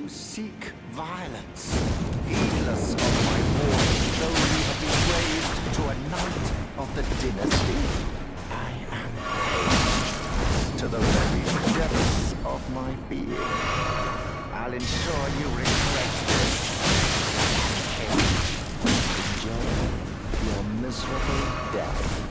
You seek violence, heedless of my warning, though you have been raised to a knight of the dynasty. I am hate to the very depths of my being. I'll ensure you regret this. Enjoy your miserable death.